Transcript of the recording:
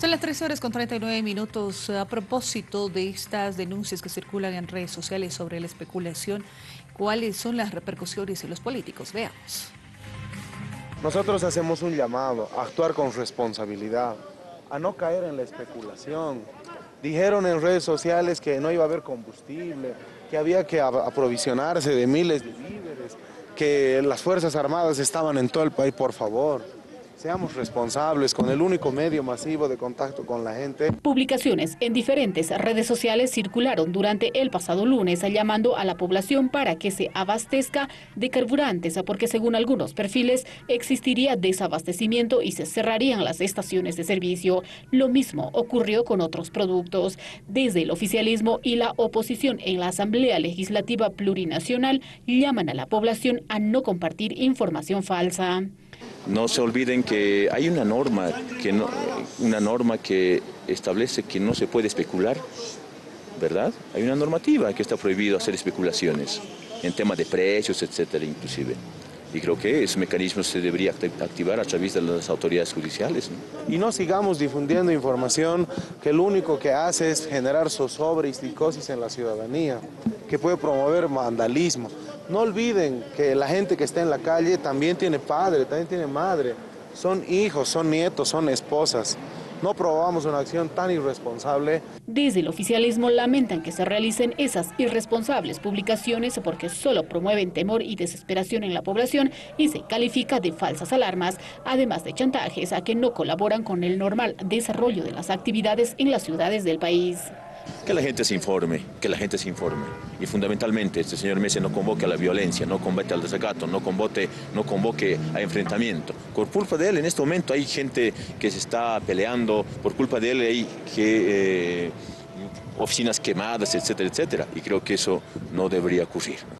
Son las 13 horas con 39 minutos. A propósito de estas denuncias que circulan en redes sociales sobre la especulación, ¿cuáles son las repercusiones en los políticos? Veamos. Nosotros hacemos un llamado a actuar con responsabilidad, a no caer en la especulación. Dijeron en redes sociales que no iba a haber combustible, que había que aprovisionarse de miles de víveres, que las Fuerzas Armadas estaban en todo el país, por favor. Seamos responsables con el único medio masivo de contacto con la gente. Publicaciones en diferentes redes sociales circularon durante el pasado lunes llamando a la población para que se abastezca de carburantes porque según algunos perfiles existiría desabastecimiento y se cerrarían las estaciones de servicio. Lo mismo ocurrió con otros productos. Desde el oficialismo y la oposición en la Asamblea Legislativa Plurinacional llaman a la población a no compartir información falsa. No se olviden que hay una norma que, no, una norma que establece que no se puede especular, ¿verdad? Hay una normativa que está prohibido hacer especulaciones en temas de precios, etcétera, inclusive. Y creo que ese mecanismo se debería activar a través de las autoridades judiciales. Y no sigamos difundiendo información que lo único que hace es generar zozobra y psicosis en la ciudadanía, que puede promover vandalismo. No olviden que la gente que está en la calle también tiene padre, también tiene madre. Son hijos, son nietos, son esposas. No probamos una acción tan irresponsable. Desde el oficialismo lamentan que se realicen esas irresponsables publicaciones porque solo promueven temor y desesperación en la población y se califica de falsas alarmas, además de chantajes a que no colaboran con el normal desarrollo de las actividades en las ciudades del país. Que la gente se informe, que la gente se informe. Y fundamentalmente, este señor Messi no convoque a la violencia, no combate al desacato, no convoque, no convoque a enfrentamiento. Por culpa de él, en este momento hay gente que se está peleando, por culpa de él hay que, eh, oficinas quemadas, etcétera, etcétera. Y creo que eso no debería ocurrir.